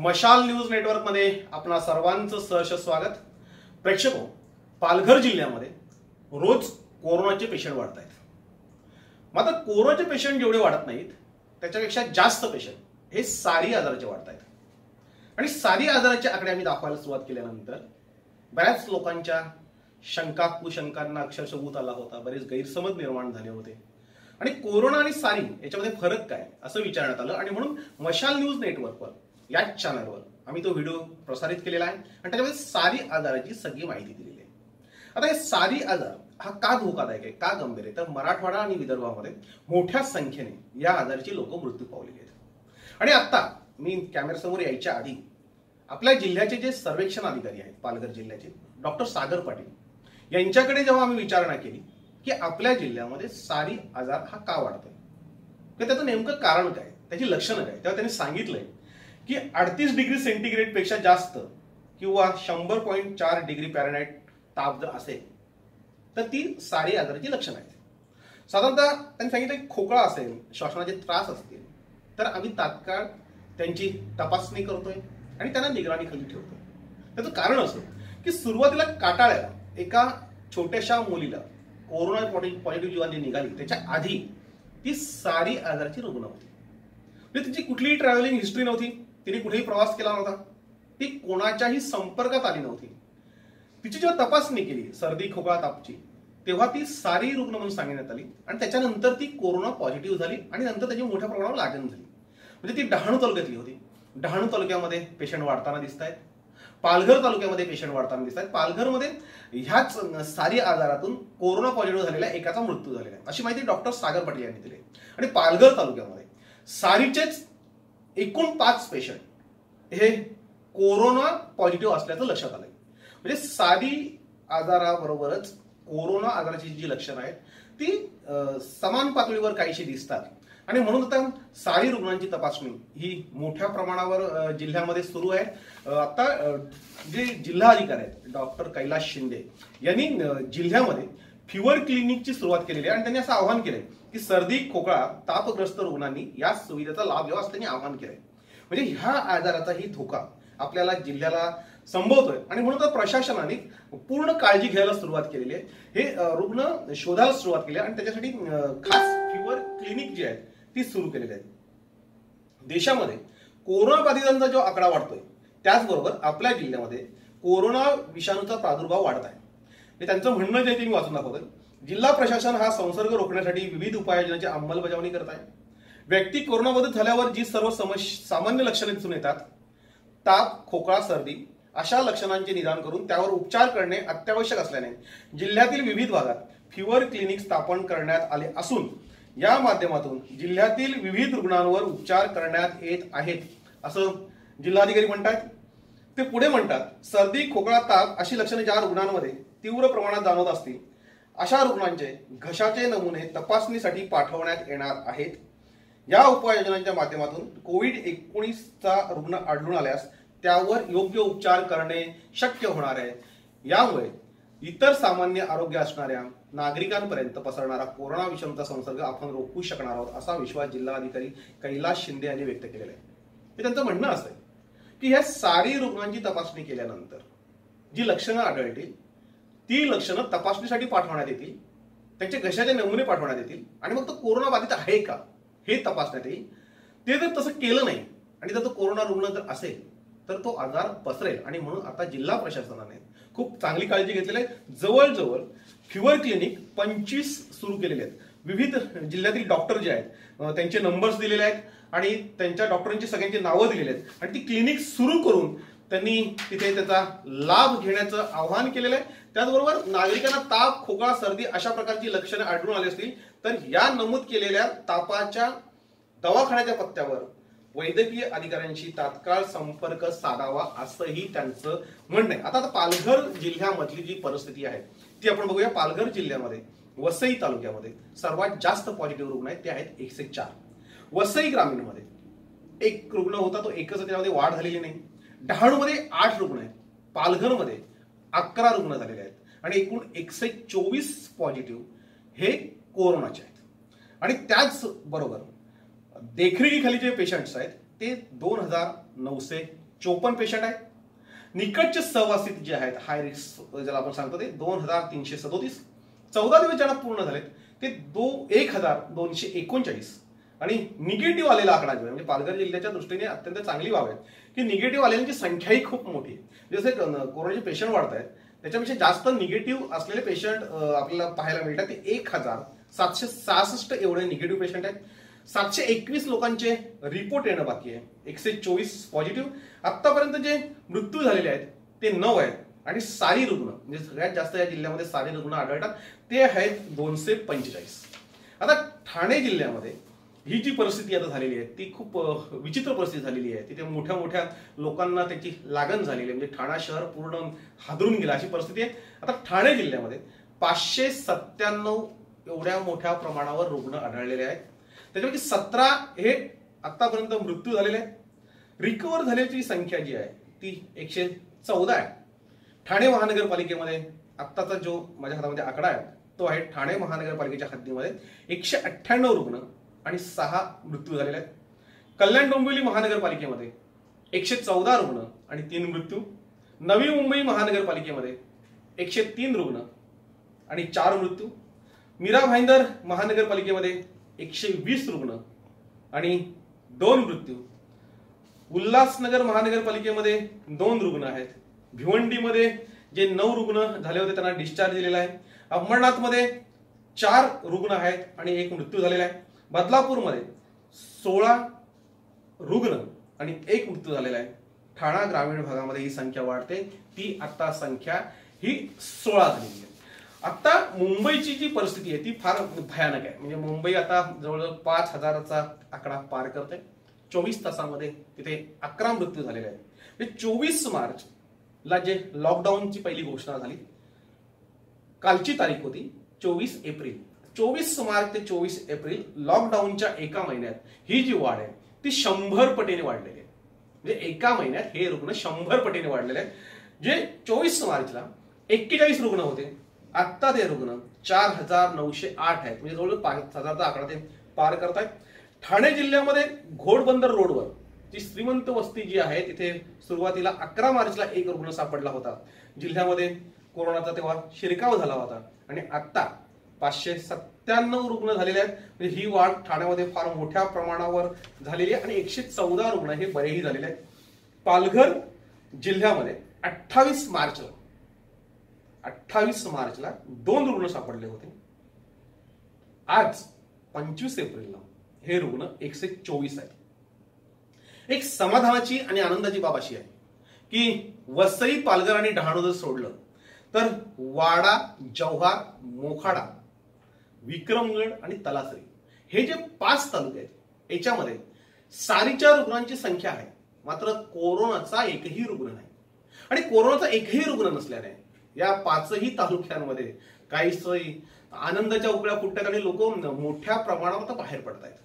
मशाल न्यूज नेटवर्कमध्ये आपणा सर्वांचं सहर्ष स्वागत. प्रेक्षक हो, पालघर जिल्ह्यामध्ये रोज कोरोनाचे पेशंट वाढत आहेत मात्र कोरोनाचे पेशंट जेवढे वाढत नाहीत त्याच्यापेक्षा जास्त पेशंट हे सारी आजाराचे वाढत आहेत आणि सारी आजाराचे आकडे आम्ही दाखवायला सुरुवात केल्यानंतर बऱ्याच लोकांच्या शंका कुशंकांना अक्षरशः ऊत आला होता बरेच गैरसमज निर्माण झाले होते. आणि कोरोना आणि सारी याच्यामध्ये फरक काय असं विचारण्यात आलं. आणि म्हणून मशाल न्यूज नेटवर्कवर याच चॅनलवर आम्ही तो व्हिडिओ प्रसारित केलेला आहे. आणि त्याच्यामध्ये सारी आजाराची सगळी माहिती दिलेली आहे. आता हे सारी आजार हा का धोकादायक आहे का गंभीर आहे? तर मराठवाडा आणि विदर्भामध्ये मोठ्या संख्येने या आजाराची लोक मृत्यू पावलेली आहेत. आणि आता मी कॅमेऱ्यासमोर यायच्या आधी आपल्या जिल्ह्याचे जे सर्वेक्षण अधिकारी आहेत पालघर जिल्ह्याचे डॉक्टर सागर पाटील यांच्याकडे जेव्हा आम्ही विचारणा केली की आपल्या जिल्ह्यामध्ये सारी आजार हा का वाढतोय? तर त्याचं नेमकं कारण काय? त्याची लक्षणं काय? तेव्हा त्यांनी सांगितलंय की अडतीस डिग्री सेंटीग्रेडपेक्षा जास्त किंवा शंभर पॉईंट चार डिग्री पॅरानाईट ताप जर असेल तर ती सारी आजाराची लक्षणं आहेत. साधारणतः त्यांनी सांगितलं की खोकळा असेल श्वासनाचे त्रास असतील तर आम्ही तात्काळ त्यांची तपासणी करतोय आणि त्यांना निगराणीखाली ठेवतोय. त्याचं कारण असं की सुरुवातीला काटाळ्याला एका छोट्याशा मुलीला कोरोना पॉझिटिव्ह जीवांनी निघाली त्याच्या आधी ती सारी आजाराची रुग्ण होती. म्हणजे तिची कुठलीही ट्रॅव्हलिंग हिस्ट्री नव्हती. तिने कुठेही प्रवास केला नव्हता. ती कोणाच्याही संपर्कात आली नव्हती. तिची जेव्हा तपासणी केली सर्दी खोकळा तापची तेव्हा ती सारी रुग्ण म्हणून सांगण्यात आली आणि त्याच्यानंतर ती कोरोना पॉझिटिव्ह झाली आणि नंतर त्याची मोठ्या प्रमाणावर लागण झाली. म्हणजे ती डहाणू तालुक्यातली होती. डहाणू तालुक्यामध्ये पेशंट वाढताना दिसत आहेत पालघर तालुक्यामध्ये पेशंट वाढताना दिसत आहेत पालघरमध्ये ह्याच सारी आजारातून कोरोना पॉझिटिव्ह झालेल्या एकाचा मृत्यू झालेला आहे. अशी माहिती डॉक्टर सागर पाटील यांनी दिली आणि पालघर तालुक्यामध्ये सारीचेच एकूण पाच पेशंट हे कोरोना पॉझिटिव्ह असल्याचं लक्षात आलंय. म्हणजे साधी आजाराबरोबरच कोरोना आजाराची जी लक्षणं आहेत ती समान पातळीवर काहीशी दिसतात. आणि म्हणून आता सारी रुग्णांची तपासणी ही मोठ्या प्रमाणावर जिल्ह्यामध्ये सुरू आहे. आता जे जिल्हा अधिकारी आहेत डॉक्टर कैलास शिंदे यांनी जिल्ह्यामध्ये फिवर क्लिनिकची सुरुवात केलेली आहे. आणि त्यांनी असं आवाहन केलंय की सर्दी खोकळा तापग्रस्त रुग्णांनी या सुविधेचा लाभ घ्यावा असं त्यांनी आवाहन केलंय. म्हणजे ह्या आजाराचाही धोका आपल्याला जिल्ह्याला संभवतोय. आणि म्हणून तर प्रशासनाने पूर्ण काळजी घ्यायला सुरुवात केलेली आहे. हे रुग्ण शोधायला सुरुवात केली आणि त्याच्यासाठी खास फिवर क्लिनिक जी आहेत ती सुरू केलेली आहेत देशामध्ये कोरोना बाधितांचा जो आकडा वाढतोय त्याचबरोबर आपल्या जिल्ह्यामध्ये कोरोना विषाणूचा प्रादुर्भाव वाढत आहे. त्यांचं म्हणणं जे ते मी वाचून दाखवतोय. जिल्हा प्रशासन हा संसर्ग रोखण्यासाठी विविध उपाययोजनांची अंमलबजावणी करत आहे. व्यक्ती कोरोनाबाधित झाल्यावर जी सर्व सामान्य लक्षणे दिसून येतात ताप खोकळा सर्दी अशा लक्षणांचे निदान करून त्यावर उपचार करणे अत्यावश्यक असल्याने जिल्ह्यातील विविध भागात फिवर क्लिनिक स्थापन करण्यात आले असून या माध्यमातून जिल्ह्यातील विविध रुग्णांवर उपचार करण्यात येत आहेत असं जिल्हाधिकारी म्हणतात ते पुढे म्हणतात सर्दी खोकळा ताप अशी लक्षणे ज्या रुग्णांमध्ये तीव्र प्रमाणात जाणवत असतील. अशा रुग्णांचे घशाचे नमुने तपासणीसाठी पाठवण्यात येणार आहेत. या उपाययोजनांच्या माध्यमातून कोविड एकोणीसचा रुग्ण आढळून आल्यास त्यावर योग्य उपचार करणे शक्य होणार आहे. यामुळे इतर सामान्य आरोग्य असणाऱ्या नागरिकांपर्यंत पसरणारा कोरोना विषाणूचा संसर्ग आपण रोखू शकणार आहोत असा विश्वास जिल्हाधिकारी कैलास शिंदे यांनी व्यक्त केलेला आहे. हे त्यांचं म्हणणं असं आहे की ह्या सारी रुग्णांची तपासणी केल्यानंतर जी लक्षणं आढळतील ती लक्षणं तपासणीसाठी पाठवण्यात येतील. त्यांचे घशाचे नमुने पाठवण्यात येतील. आणि मग तो कोरोना बाधित आहे का? हे तपासण्यात येईल. ते जर तसं केलं नाही आणि जर तो कोरोना रुग्ण जर असेल तर तो आजार पसरेल. आणि म्हणून आता जिल्हा प्रशासनाने खूप चांगली काळजी घेतलेली आहे. जवळजवळ फिवर क्लिनिक पंचवीस सुरू केलेले आहेत. विविध जिल्ह्यातील डॉक्टर जे आहेत त्यांचे नंबर्स दिलेले आहेत. आणि त्यांच्या डॉक्टरांची सगळ्यांची नावं दिलेली आहेत. आणि ती क्लिनिक सुरू करून त्यांनी तिथे त्याचा लाभ घेण्याचं आवाहन केलेलं आहे. त्याचबरोबर नागरिकांना ताप खोकळा सर्दी अशा प्रकारची लक्षणं आढळून आली असतील तर या नमूद केलेल्या तापाच्या दवाखान्याच्या पत्त्यावर वैद्यकीय अधिकाऱ्यांशी तात्काळ संपर्क साधावा असंही त्यांचं म्हणणं आहे. आता पालघर जिल्ह्यामधली जी परिस्थिती आहे ती आपण बघूया. पालघर जिल्ह्यामध्ये वसई तालुक्यामध्ये सर्वात जास्त पॉझिटिव्ह रुग्ण आहेत ते आहेत एकशे चार. वसई ग्रामीणमध्ये एक रुग्ण होता तो एकच त्यामध्ये वाढ झालेली नाही. डहाणूमध्ये आठ रुग्ण आहेत. पालघरमध्ये अकरा रुग्ण झालेले आहेत. आणि एकूण एकशे चोवीस पॉझिटिव्ह हे कोरोनाचे आहेत. आणि त्याच बरोबर देखरेखीखाली जे पेशंट्स आहेत ते दोन हजार नऊशे चोपन्न पेशंट आहेत. निकटचे सहवासित जे आहेत हाय रिस्क ज्याला आपण सांगतो ते दोन हजार तीनशे सदोतीस चौदा दिवस ज्यांना पूर्ण झालेत ते दो एक हजार दोनशे एकोणचाळीस आणि निगेटिव्ह आलेला आकडा जो आहे म्हणजे पालघर जिल्ह्याच्या दृष्टीने अत्यंत चांगली बाब आहे की निगेटिव्ह आलेल्यांची संख्याही खूप मोठी आहे. म्हणजे जसे कोरोनाचे पेशंट वाढत आहेत त्याच्यापेक्षा जास्त निगेटिव्ह असलेले पेशंट आपल्याला पाहायला मिळतात ते एक हजार सातशे सहासष्ट एवढे निगेटिव्ह पेशंट आहेत. सातशे एकवीस लोकांचे रिपोर्ट येणं बाकी आहे. एकशे चोवीस पॉझिटिव्ह आतापर्यंत जे मृत्यू झालेले आहेत ते नऊ आहेत. आणि सारी रुग्ण म्हणजे सगळ्यात जास्त या जिल्ह्यामध्ये सारी रुग्ण आढळतात. ते आहेत दोनशे पंचेचाळीस. आता ठाणे जिल्ह्यामध्ये ही जी परिस्थिती आता झालेली आहे ती खूप विचित्र परिस्थिती झालेली आहे. तिथे मोठ्या मोठ्या लोकांना त्याची लागण झालेली आहे. म्हणजे ठाणा शहर पूर्ण हादरून गेला अशी परिस्थिती आहे. आता ठाणे जिल्ह्यामध्ये पाचशे सत्त्याण्णव एवढ्या मोठ्या प्रमाणावर रुग्ण आढळलेले आहेत. त्याच्यापैकी सतरा हे आतापर्यंत मृत्यू झालेले आहेत. रिकवर झाल्याची संख्या जी आहे ती एकशे चौदा आहे. ठाणे महानगरपालिकेमध्ये आत्ताचा जो माझ्या हातामध्ये आकडा आहे तो आहे ठाणे महानगरपालिकेच्या हद्दीमध्ये एकशे अठ्ठ्याण्णव रुग्ण आणि सहा मृत्यू झालेले आहेत. कल्याण डोंबिवली महानगरपालिकेमध्ये एकशे चौदा रुग्ण आणि तीन मृत्यू. नवी मुंबई महानगरपालिकेमध्ये एकशे तीन रुग्ण आणि चार मृत्यू. मीरा भाईंदर महानगरपालिकेमध्ये एकशे वीस रुग्ण आणि दोन मृत्यू. उल्हासनगर महानगरपालिकेमध्ये दोन रुग्ण आहेत. भिवंडीमध्ये जे नऊ रुग्ण झाले होते त्यांना डिस्चार्ज दिलेला आहे. अंबरनाथमध्ये चार रुग्ण आहेत आणि एक मृत्यू झालेला आहे. बदलापूरमध्ये सोळा रुग्ण आणि एक मृत्यू झालेला आहे. ठाणा ग्रामीण भागामध्ये ही संख्या वाढते. ती आता संख्या ही सोळा झालेली आहे. आता मुंबईची जी परिस्थिती आहे ती फार भयानक आहे. म्हणजे मुंबई आता जवळजवळ पाच हजाराचा आकडा पार करते. चोवीस तासामध्ये तिथे अकरा मृत्यू झालेले आहेत. म्हणजे चोवीस मार्च ला जे लॉकडाऊनची पहिली घोषणा झाली कालची तारीख होती चोवीस एप्रिल. चोवीस मार्च ते चोवीस एप्रिल लॉकडाऊनच्या एका महिन्यात ही जी वाढ आहे ती शंभर पटीने वाढलेली आहे. म्हणजे एका महिन्यात हे रुग्ण शंभर पटीने वाढलेले आहेत. जे चोवीस मार्चला एक्केचाळीस रुग्ण होते. आत्ता ते रुग्ण चार हजार नऊशे आठ आहेत. म्हणजे जवळ पाच हजारचा आकडा ते पार करतायत. ठाणे जिल्ह्यामध्ये घोडबंदर रोडवर जी श्रीमंत वस्ती जी आहे तिथे सुरुवातीला अकरा मार्चला एक रुग्ण सापडला होता. जिल्ह्यामध्ये कोरोनाचा तेव्हा शिरकाव झाला होता. आणि आत्ता पाचशे सत्त्याण्णव रुग्ण झालेले आहेत. म्हणजे ही वाढ ठाण्यामध्ये फार मोठ्या प्रमाणावर झालेली आहे आणि एकशे चौदा रुग्ण हे बरेही झालेले आहेत. पालघर जिल्ह्यामध्ये अठ्ठावीस मार्चला अठ्ठावीस मार्चला दोन रुग्ण सापडले होते. आज पंचवीस एप्रिलला हे रुग्ण एकशे चोवीस आहेत. एक समाधानाची आणि आनंदाची बाब अशी आहे की वसई पालघर आणि डहाणू जर सोडलं तर वाडा जव्हार मोखाडा विक्रमगड आणि तलासरी. हे जे पाच तालुके आहेत याच्यामध्ये सारीच्या रुग्णांची संख्या आहे. मात्र कोरोनाचा एकही रुग्ण नाही. आणि कोरोनाचा एकही रुग्ण नसल्याने या पाचही तालुक्यांमध्ये काही सोयी आनंदाच्या उकळ्या फुटतात आणि लोक मोठ्या प्रमाणावर बाहेर पडत आहेत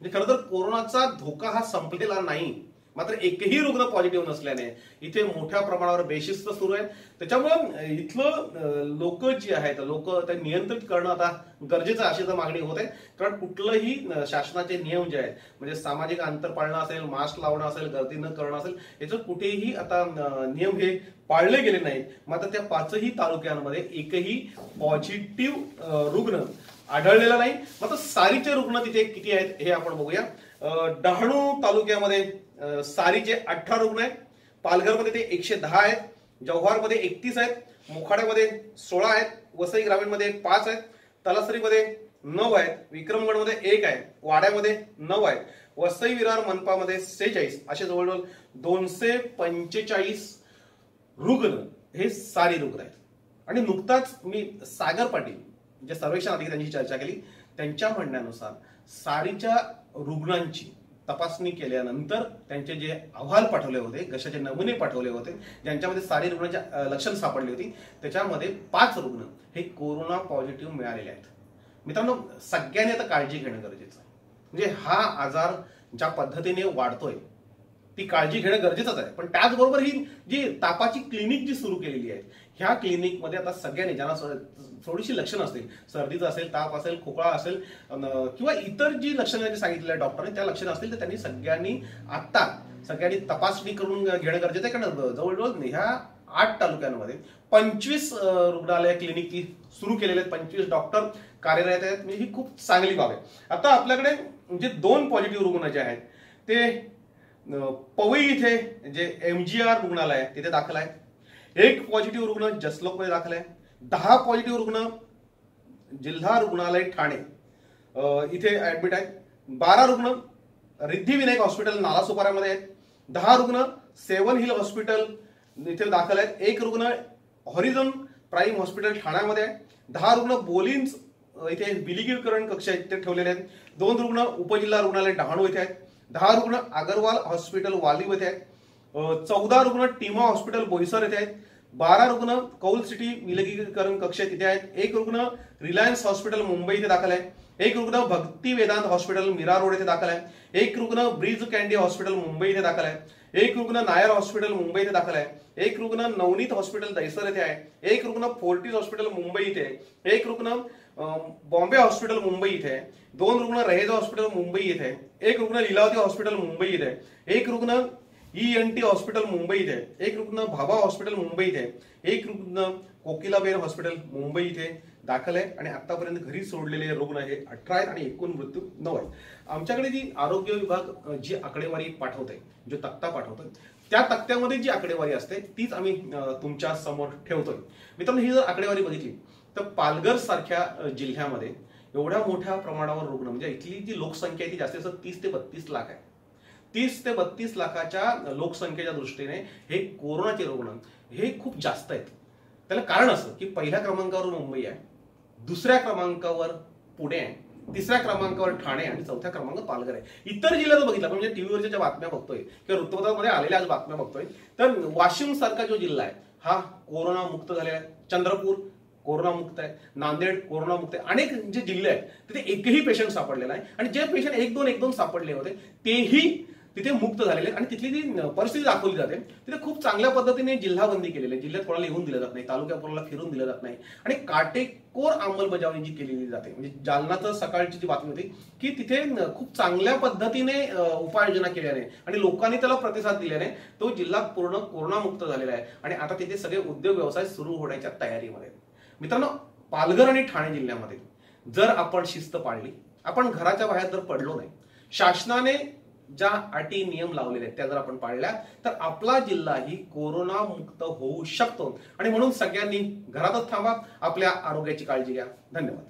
म्हणजे खरं तर कोरोनाचा धोका हा संपलेला नाही. मात्र एकही रुग्ण पॉझिटिव्ह नसल्याने इथे मोठ्या प्रमाणावर बेशिस्त सुरू आहे. त्याच्यामुळं इथलं लोक जी आहेत लोक ते नियंत्रित करणं आता गरजेचं अशी तर मागणी होत आहे. कारण कुठलंही शासनाचे नियम जे आहेत म्हणजे सामाजिक अंतर पाळणं असेल मास्क लावणं असेल गर्दी न करणं असेल याचं कुठेही आता नियम हे पाळले गेले नाहीत. मात्र त्या पाचही तालुक्यांमध्ये एकही पॉझिटिव्ह रुग्ण आढळलेला नाही. मात्र सारीचे रुग्ण तिथे किती आहेत हे आपण बघूया. डहाणू तालुक्यामध्ये सारीचे अठरा रुग्ण आहेत. पालघरमध्ये ते एकशे दहा आहेत. जव्हारमध्ये एकतीस आहेत. मोखाड्यामध्ये सोळा आहेत. वसई ग्रामीणमध्ये पाच आहेत. तलासरीमध्ये नऊ आहेत. विक्रमगडमध्ये एक आहे. वाड्यामध्ये नऊ आहेत. वसई विरार मनपामध्ये सेहेचाळीस. असे जवळजवळ दोनशे पंचेचाळीस रुग्ण हे सारी रुग्ण आहेत. आणि नुकताच मी सागर पाटील जे सर्वेक्षण अधिकाऱ्यांची चर्चा केली त्यांच्या म्हणण्यानुसार सारीच्या रुग्णांची तपासणी केल्यानंतर त्यांचे जे अहवाल पाठवले होते घशाचे नमुने पाठवले होते ज्यांच्यामध्ये सारे रुग्णांच्या लक्षण सापडली होती त्याच्यामध्ये पाच रुग्ण हे कोरोना पॉझिटिव्ह मिळालेले आहेत. मित्रांनो सगळ्यांनी आता काळजी घेणं गरजेचं आहे. म्हणजे हा आजार ज्या पद्धतीने वाढतोय ती काळजी घेणं गरजेचंच आहे. पण त्याचबरोबर ही जी तापाची क्लिनिक जी सुरू केलेली आहे ह्या क्लिनिकमध्ये आता सगळ्यांनी ज्यांना थोडीशी लक्षणं असतील सर्दीचं असेल ताप असेल खोकळा असेल किंवा इतर जी लक्षणं त्यांनी सांगितलेली आहे डॉक्टरने त्या लक्षणं असतील तर त्यांनी सगळ्यांनी आत्ता सगळ्यांनी तपासणी करून घेणं गरजेचं आहे. कारण जवळजवळ ह्या आठ तालुक्यांमध्ये पंचवीस रुग्णालय क्लिनिक ती सुरू केलेले आहेत. पंचवीस डॉक्टर कार्यरत आहेत. म्हणजे ही खूप चांगली बाब आहे. आता आपल्याकडे जे दोन पॉझिटिव्ह रुग्ण जे आहेत ते पवई इथे जे एम जी आर रुग्णालय आहे तिथे दाखल आहे एक पॉझिटिव्ह रुग्ण जसलोकमध्ये दाखल आहे. दहा पॉझिटिव्ह रुग्ण जिल्हा रुग्णालय ठाणे. इथे ऍडमिट आहेत बारा रुग्ण रिद्धिविनायक हॉस्पिटल नालासोपाऱ्यामध्ये आहेत. दहा रुग्ण सेवन हिल हॉस्पिटल इथे दाखल आहेत. एक रुग्ण हॉरिझन प्राईम हॉस्पिटल ठाण्यामध्ये आहे. दहा रुग्ण बोलिन्स इथे विलगीकरण कक्ष इथे ठेवलेले आहेत. दोन रुग्ण उपजिल्हा रुग्णालय डहाणू इथे आहेत. दहा रुग्ण अगरवाल हॉस्पिटल वालीव येथे आहेत. चौदा रुग्ण टीमा हॉस्पिटल बोईसर येथे आहेत. बारा रुग्ण कौल सिटी विलगीकरण कक्ष तिथे आहेत. एक रुग्ण रिलायन्स हॉस्पिटल मुंबई इथे दाखल आहे. एक रुग्ण भक्ती वेदांत हॉस्पिटल मीरा रोड येथे दाखल आहे. एक रुग्ण ब्रिज कॅन्डी हॉस्पिटल मुंबई इथे दाखल आहे. एक रुग्ण नायर हॉस्पिटल मुंबई इथे दाखल आहे. एक रुग्ण नवनीत हॉस्पिटल दैसर येथे आहे. एक रुग्ण फोर्टीज हॉस्पिटल मुंबई इथे आहे. एक रुग्ण बॉम्बे हॉस्पिटल मुंबई इथे आहे. दोन रुग्ण रहेज हॉस्पिटल मुंबई इथे आहे. एक रुग्ण लीलावती हॉस्पिटल मुंबई इथे आहे. एक रुग्ण ई एन टी हॉस्पिटल मुंबईत आहे. एक रुग्ण भाभा हॉस्पिटल मुंबईत आहे. एक रुग्ण कोकिलाबेन हॉस्पिटल मुंबई इथे दाखल आहे आणि आतापर्यंत घरी सोडलेले रुग्ण हे अठरा आहेत आणि एकूण मृत्यू नऊ आहेत आमच्याकडे जी आरोग्य विभाग जी आकडेवारी पाठवते जो तक्ता पाठवतोय त्या तक्त्यामध्ये जी आकडेवारी असते तीच आम्ही तुमच्यासमोर ठेवतोय मित्रांनो ही जर आकडेवारी बघितली तर पालघर सारख्या जिल्ह्यामध्ये एवढ्या मोठ्या प्रमाणावर रुग्ण म्हणजे इथली जी लोकसंख्या आहे ती जास्तीत जास्त तीस ते बत्तीस लाख आहे तीस ते बत्तीस लाखाच्या लोकसंख्येच्या दृष्टीने हे कोरोनाचे रुग्ण हे खूप जास्त आहेत. त्याला कारण असं की पहिल्या क्रमांकावर मुंबई आहे दुसऱ्या क्रमांकावर पुणे आहे तिसऱ्या क्रमांकावर ठाणे आणि चौथ्या क्रमांक पालघर आहे. इतर जिल्ह्यात बघितलं आपण म्हणजे टीव्हीवरच्या ज्या बातम्या बघतोय किंवा वृत्तपत्रामध्ये आलेल्या आज बातम्या बघतोय तर वाशिम सारखा जो जिल्हा आहे हा कोरोना मुक्त झालेला आहे. चंद्रपूर कोरोना मुक्त आहे नांदेड कोरोना मुक्त आहे. अनेक जे जिल्हे आहेत तिथे एकही पेशंट सापडलेला आहे आणि जे पेशंट एक दोन एक दोन सापडले होते तेही तिथे मुक्त झालेले आणि तिथली जी परिस्थिती दाखवली जाते तिथे खूप चांगल्या पद्धतीने जिल्हाबंदी केलेली आहे जिल्ह्यात कोणाला येऊन दिलं जात नाही तालुक्यात कोणाला फिरून दिलं जात नाही. आणि काटेकोर अंमलबजावणी जी केलेली जाते म्हणजे जालनाचं सकाळची जी बातमी होती की तिथे खूप चांगल्या पद्धतीने उपाययोजना केल्याने आणि लोकांनी त्याला प्रतिसाद दिल्याने तो जिल्हा पूर्ण कोरोनामुक्त झालेला आहे. आणि आता तिथे सगळे उद्योग व्यवसाय सुरू होण्याच्या तयारीमध्ये मित्रांनो पालघर आणि ठाणे जिल्ह्यामध्ये जर आपण शिस्त पाळली आपण घराच्या बाहेर जर पडलो नाही शासनाने ज्या अटी नियम लावलेले आहेत त्या जर आपण पाळल्या तर आपला जिल्हाही कोरोना मुक्त होऊ शकतो. आणि म्हणून सगळ्यांनी घरातच थांबा. आपल्या आरोग्याची काळजी घ्या. धन्यवाद.